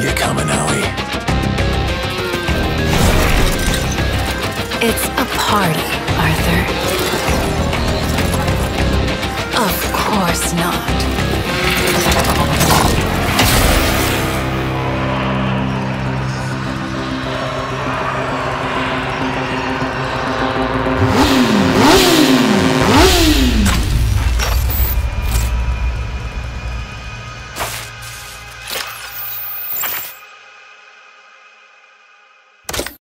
You're coming, are we? It's a party, Arthur. Of course not.